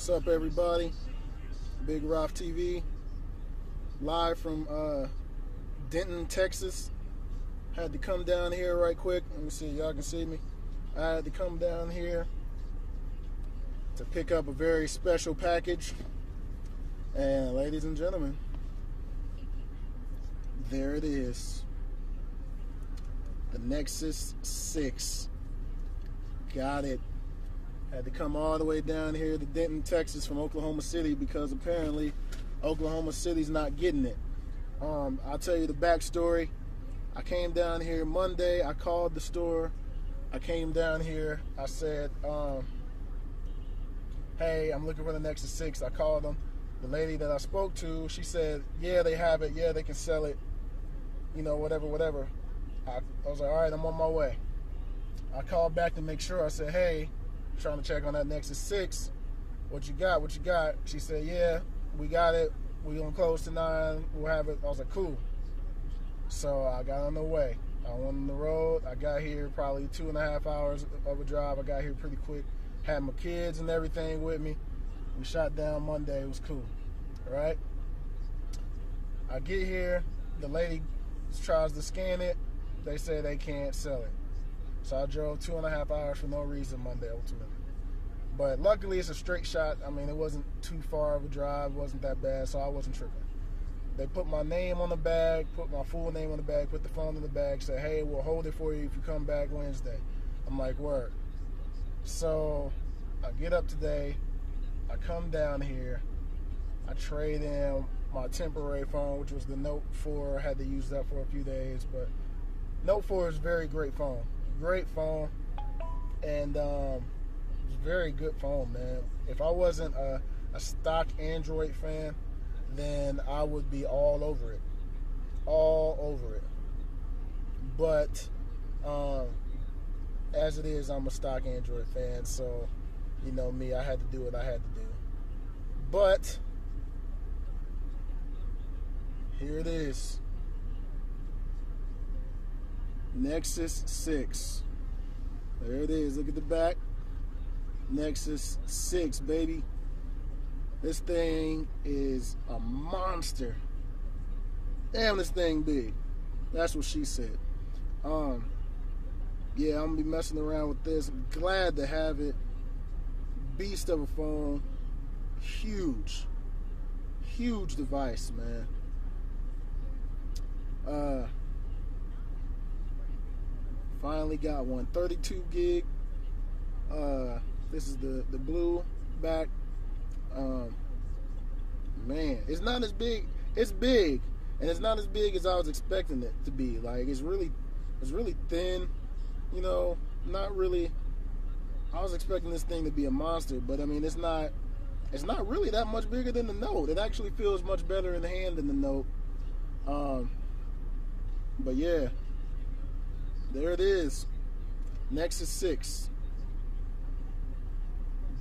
What's up, everybody? Big Raf TV, live from uh, Denton, Texas. Had to come down here right quick. Let me see, y'all can see me. I had to come down here to pick up a very special package. And, ladies and gentlemen, there it is the Nexus 6. Got it. Had to come all the way down here to Denton, Texas from Oklahoma City because apparently Oklahoma City's not getting it. Um, I'll tell you the backstory. I came down here Monday. I called the store. I came down here. I said, um, hey, I'm looking for the Nexus 6. I called them. The lady that I spoke to, she said, yeah, they have it. Yeah, they can sell it. You know, whatever, whatever. I, I was like, all right, I'm on my way. I called back to make sure. I said, hey, trying to check on that Nexus 6. What you got? What you got? She said, yeah, we got it. we going to close to 9. We'll have it. I was like, cool. So I got on the way. I went on the road. I got here probably two and a half hours of a drive. I got here pretty quick. Had my kids and everything with me. We shot down Monday. It was cool. All right. I get here. The lady tries to scan it. They say they can't sell it. So I drove two and a half hours for no reason Monday ultimately. But luckily it's a straight shot. I mean, it wasn't too far of a drive, wasn't that bad, so I wasn't tripping. They put my name on the bag, put my full name on the bag, put the phone in the bag, said, hey, we'll hold it for you if you come back Wednesday. I'm like, word. So I get up today, I come down here, I trade in my temporary phone, which was the Note 4. I had to use that for a few days, but Note 4 is very great phone. Great phone. And um, very good phone, man. If I wasn't a, a stock Android fan, then I would be all over it. All over it. But um, as it is, I'm a stock Android fan, so you know me, I had to do what I had to do. But here it is. Nexus 6. There it is. Look at the back. Nexus 6, baby. This thing is a monster. Damn, this thing big. That's what she said. Um, yeah, I'm gonna be messing around with this. I'm glad to have it. Beast of a phone. Huge. Huge device, man. Uh, finally got one 32 gig. Uh, this is the the blue back. Um, man, it's not as big. It's big, and it's not as big as I was expecting it to be. Like it's really, it's really thin. You know, not really. I was expecting this thing to be a monster, but I mean, it's not. It's not really that much bigger than the Note. It actually feels much better in the hand than the Note. Um, but yeah, there it is. Nexus 6.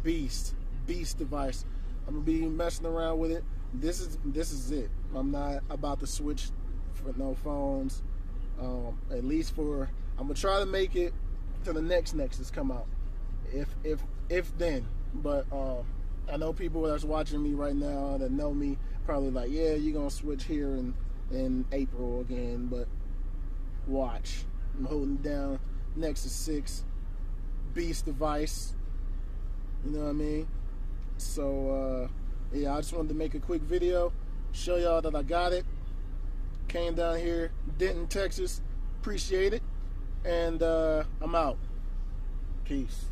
Beast. Beast device. I'm gonna be messing around with it. This is this is it. I'm not about to switch for no phones. Um, at least for I'm gonna try to make it to the next Nexus come out. If if if then. But uh, I know people that's watching me right now that know me probably like, yeah, you're gonna switch here in in April again, but watch. I'm holding down Nexus 6 Beast device. You know what I mean? So, uh, yeah, I just wanted to make a quick video, show y'all that I got it. Came down here, Denton, Texas. Appreciate it. And uh, I'm out. Peace.